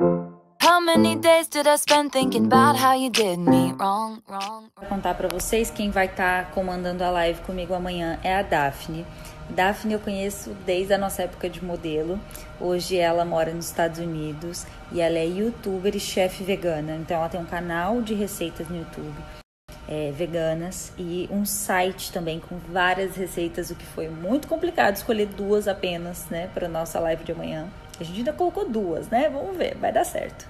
How many days did I spend thinking about how you did me wrong, wrong? Vou contar para vocês quem vai estar tá comandando a live comigo amanhã é a Daphne. Daphne eu conheço desde a nossa época de modelo. Hoje ela mora nos Estados Unidos e ela é youtuber e chefe vegana. Então ela tem um canal de receitas no YouTube é, veganas e um site também com várias receitas, o que foi muito complicado escolher duas apenas, né, para nossa live de amanhã. A gente ainda colocou duas, né? Vamos ver, vai dar certo.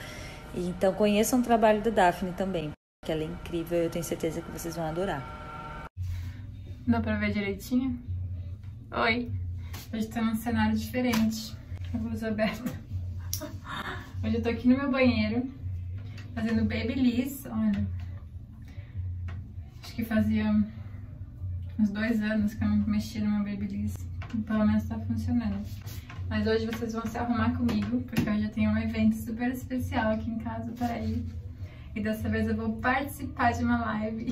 Então conheçam o trabalho da Daphne também, que ela é incrível, eu tenho certeza que vocês vão adorar. Dá pra ver direitinho? Oi! Hoje tô num cenário diferente, com a luz aberta. Hoje eu tô aqui no meu banheiro, fazendo babyliss, olha. Acho que fazia uns dois anos que eu não mexi no meu babyliss, pelo menos tá funcionando. Mas hoje vocês vão se arrumar comigo, porque hoje eu tenho um evento super especial aqui em casa para ir. E dessa vez eu vou participar de uma live,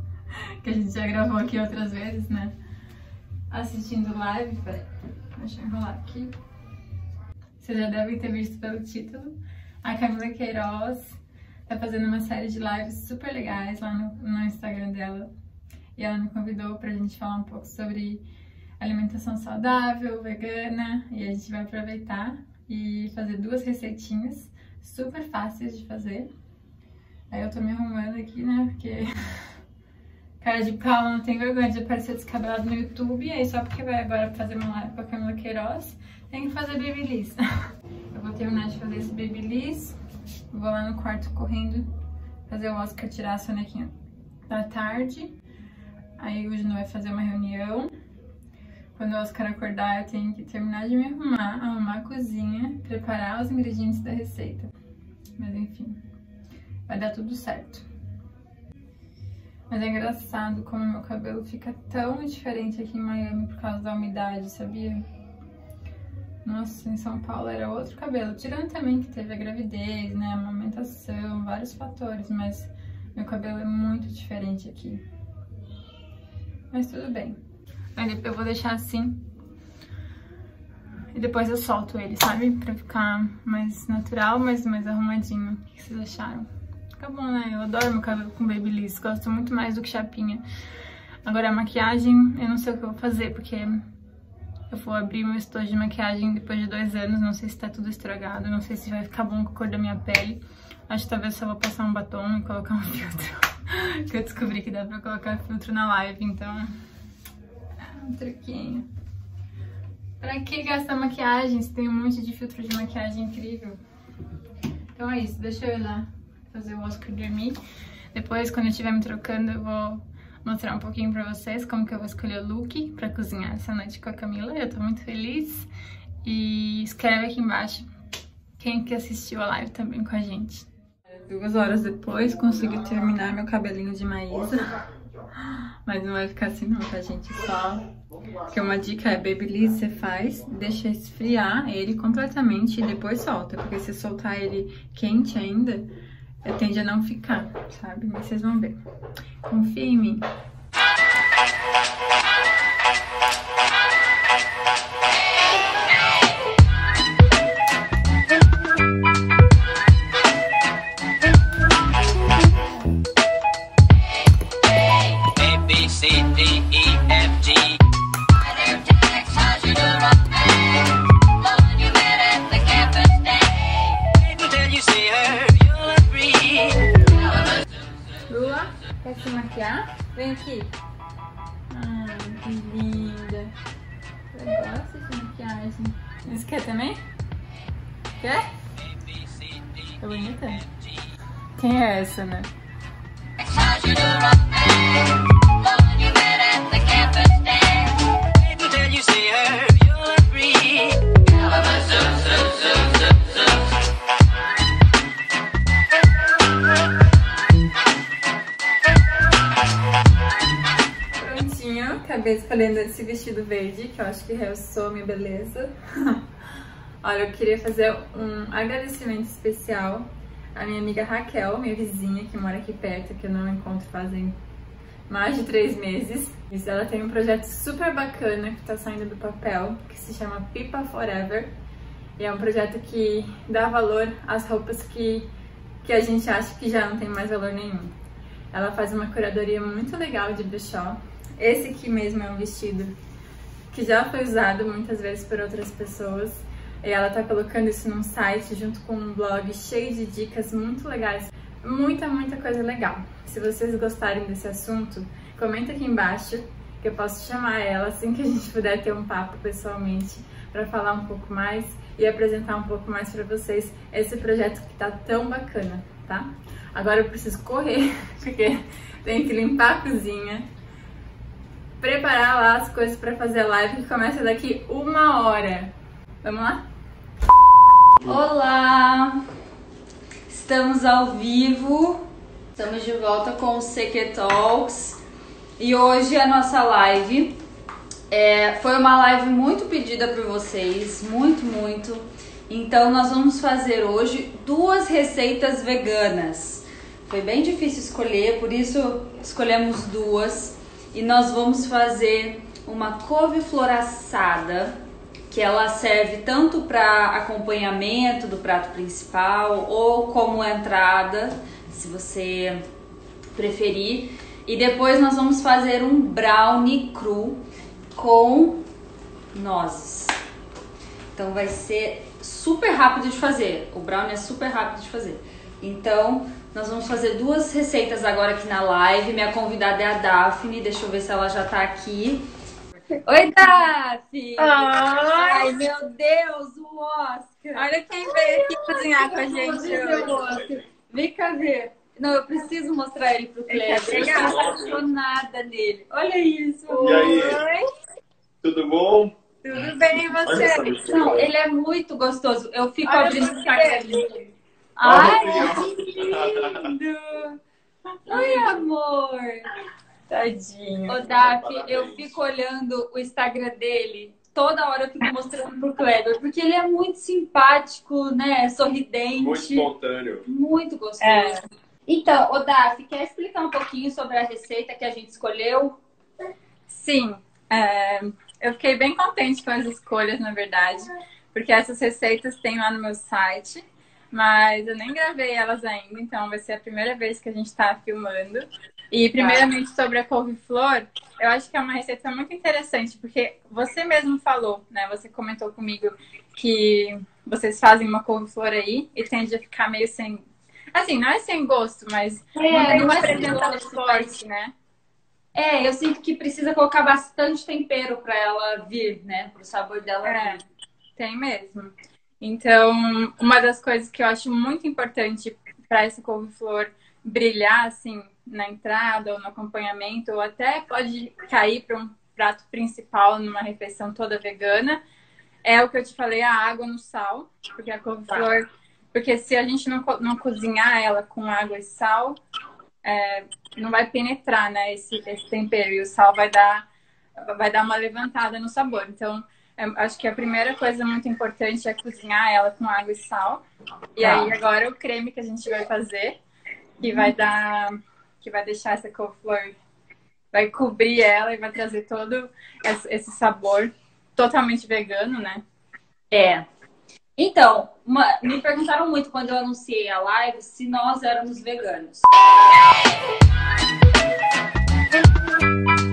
que a gente já gravou aqui outras vezes, né? Assistindo live, peraí, deixa eu enrolar aqui. Vocês já devem ter visto pelo título. A Camila Queiroz tá fazendo uma série de lives super legais lá no, no Instagram dela. E ela me convidou pra gente falar um pouco sobre alimentação saudável, vegana, e a gente vai aproveitar e fazer duas receitinhas super fáceis de fazer. Aí eu tô me arrumando aqui, né, porque cara de pau não tem vergonha de aparecer descabelado no YouTube, aí só porque vai agora fazer uma live com a Camila Queiroz, tem que fazer babyliss. eu vou terminar de fazer esse babyliss, vou lá no quarto correndo fazer o Oscar tirar a sonequinha da tarde, aí o Juno vai fazer uma reunião, quando o Oscar acordar, eu tenho que terminar de me arrumar, arrumar a cozinha, preparar os ingredientes da receita. Mas enfim, vai dar tudo certo. Mas é engraçado como meu cabelo fica tão diferente aqui em Miami por causa da umidade, sabia? Nossa, em São Paulo era outro cabelo. Tirando também que teve a gravidez, né, a amamentação, vários fatores, mas meu cabelo é muito diferente aqui. Mas tudo bem. Aí eu vou deixar assim. E depois eu solto ele, sabe? Pra ficar mais natural, mas mais arrumadinho. O que vocês acharam? Fica bom, né? Eu adoro meu cabelo com babyliss. Gosto muito mais do que chapinha. Agora a maquiagem, eu não sei o que eu vou fazer, porque eu vou abrir meu estojo de maquiagem depois de dois anos. Não sei se tá tudo estragado, não sei se vai ficar bom com a cor da minha pele. Acho que talvez só vou passar um batom e colocar um filtro. que eu descobri que dá pra colocar filtro na live, então um truquinho. Pra que gastar maquiagem se tem um monte de filtro de maquiagem incrível? Então é isso, deixa eu ir lá fazer o Oscar dormir. Depois, quando eu estiver me trocando, eu vou mostrar um pouquinho pra vocês como que eu vou escolher o look pra cozinhar essa noite com a Camila. Eu tô muito feliz. E escreve aqui embaixo quem que assistiu a live também com a gente. Duas horas depois, consegui terminar meu cabelinho de Maísa. Mas não vai ficar assim não, tá, gente? Só que uma dica é babyliss, você faz, deixa esfriar ele completamente e depois solta. Porque se soltar ele quente ainda, tende a não ficar, sabe? Mas vocês vão ver. Confia em mim. Vem aqui. Ai, que linda. Eu gosto de maquiagem. Você quer também? Quer? Tá bonita? Quem é essa, né? Acabei escolhendo esse vestido verde, que eu acho que realçou minha beleza. Olha, eu queria fazer um agradecimento especial à minha amiga Raquel, minha vizinha, que mora aqui perto, que eu não encontro fazem mais de três meses. Ela tem um projeto super bacana que tá saindo do papel, que se chama Pipa Forever. E é um projeto que dá valor às roupas que, que a gente acha que já não tem mais valor nenhum. Ela faz uma curadoria muito legal de brechó. Esse aqui mesmo é um vestido que já foi usado muitas vezes por outras pessoas. E ela tá colocando isso num site junto com um blog cheio de dicas muito legais. Muita, muita coisa legal. Se vocês gostarem desse assunto, comenta aqui embaixo que eu posso chamar ela assim que a gente puder ter um papo pessoalmente para falar um pouco mais e apresentar um pouco mais para vocês esse projeto que tá tão bacana, tá? Agora eu preciso correr, porque tenho que limpar a cozinha, preparar lá as coisas para fazer a live que começa daqui uma hora. Vamos lá? Olá! Estamos ao vivo, estamos de volta com o CQ Talks e hoje a nossa live é, foi uma live muito pedida por vocês, muito, muito. Então nós vamos fazer hoje duas receitas veganas. Foi bem difícil escolher, por isso escolhemos duas. E nós vamos fazer uma couve-flor assada, que ela serve tanto para acompanhamento do prato principal ou como entrada, se você preferir. E depois nós vamos fazer um brownie cru com nozes. Então vai ser super rápido de fazer. O brownie é super rápido de fazer. Então, nós vamos fazer duas receitas agora aqui na live. Minha convidada é a Daphne. Deixa eu ver se ela já tá aqui. Oi, Daphne! Ai, meu Deus, o Oscar! Olha quem veio aqui cozinhar com a gente hoje. Vem cá ver. Não, eu preciso mostrar ele pro Cleber. Eu estou apaixonada nele. Olha isso. E aí? Tudo bom? Tudo bem, e você? Não, ele é muito gostoso. Eu fico Olha abrindo o dele. Ai, que lindo! Oi, amor! Tadinho. Ô, Daf, eu fico olhando o Instagram dele. Toda hora eu fico mostrando pro Kleber, porque ele é muito simpático, né? Sorridente. Muito espontâneo. Muito gostoso. É. Então, ô Daf, quer explicar um pouquinho sobre a receita que a gente escolheu? Sim, é, eu fiquei bem contente com as escolhas, na verdade, porque essas receitas tem lá no meu site, mas eu nem gravei elas ainda, então vai ser a primeira vez que a gente está filmando. E primeiramente sobre a couve-flor, eu acho que é uma receita muito interessante, porque você mesmo falou, né? Você comentou comigo que vocês fazem uma couve-flor aí e tende a ficar meio sem. Assim, não é sem gosto, mas É, não tem não uma apresentação forte, né? É, eu sinto que precisa colocar bastante tempero para ela vir, né? Pro sabor dela É, vir. tem mesmo. Então, uma das coisas que eu acho muito importante para essa couve-flor brilhar assim na entrada ou no acompanhamento, ou até pode cair para um prato principal numa refeição toda vegana, é o que eu te falei, a água no sal, porque a couve-flor, porque se a gente não, não cozinhar ela com água e sal, é, não vai penetrar, né, esse, esse tempero e o sal vai dar vai dar uma levantada no sabor. Então, acho que a primeira coisa muito importante é cozinhar ela com água e sal. E Tá. aí agora o creme que a gente vai fazer, que vai dar, que vai deixar essa couve-flor, vai cobrir ela e vai trazer todo esse, esse sabor totalmente vegano, né? É. Então, uma- me perguntaram muito quando eu anunciei a live se nós éramos veganos.